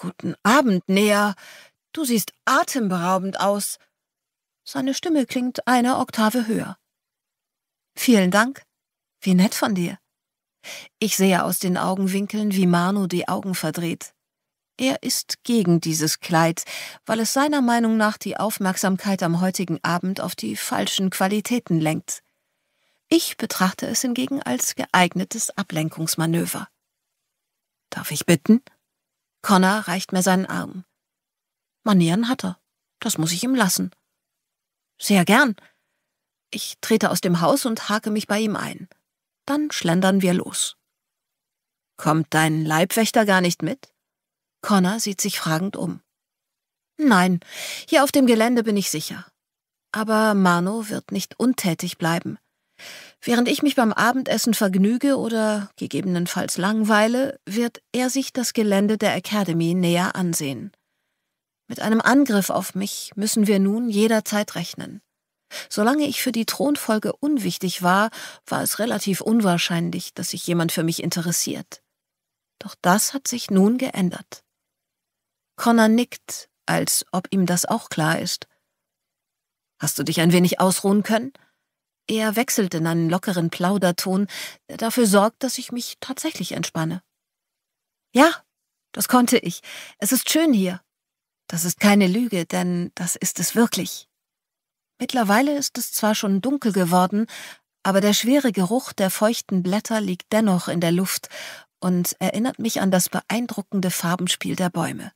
Guten Abend, Nea. Du siehst atemberaubend aus. Seine Stimme klingt eine Oktave höher. Vielen Dank. Wie nett von dir. Ich sehe aus den Augenwinkeln, wie Manu die Augen verdreht. Er ist gegen dieses Kleid, weil es seiner Meinung nach die Aufmerksamkeit am heutigen Abend auf die falschen Qualitäten lenkt. Ich betrachte es hingegen als geeignetes Ablenkungsmanöver. Darf ich bitten? Connor reicht mir seinen Arm. Manieren hat er. Das muss ich ihm lassen. Sehr gern. Ich trete aus dem Haus und hake mich bei ihm ein. Dann schlendern wir los. Kommt dein Leibwächter gar nicht mit? Connor sieht sich fragend um. Nein, hier auf dem Gelände bin ich sicher. Aber Mano wird nicht untätig bleiben. Während ich mich beim Abendessen vergnüge oder gegebenenfalls langweile, wird er sich das Gelände der Academy näher ansehen. Mit einem Angriff auf mich müssen wir nun jederzeit rechnen. Solange ich für die Thronfolge unwichtig war, war es relativ unwahrscheinlich, dass sich jemand für mich interessiert. Doch das hat sich nun geändert. Connor nickt, als ob ihm das auch klar ist. Hast du dich ein wenig ausruhen können? Er wechselt in einen lockeren Plauderton, der dafür sorgt, dass ich mich tatsächlich entspanne. Ja, das konnte ich. Es ist schön hier. Das ist keine Lüge, denn das ist es wirklich. Mittlerweile ist es zwar schon dunkel geworden, aber der schwere Geruch der feuchten Blätter liegt dennoch in der Luft und erinnert mich an das beeindruckende Farbenspiel der Bäume.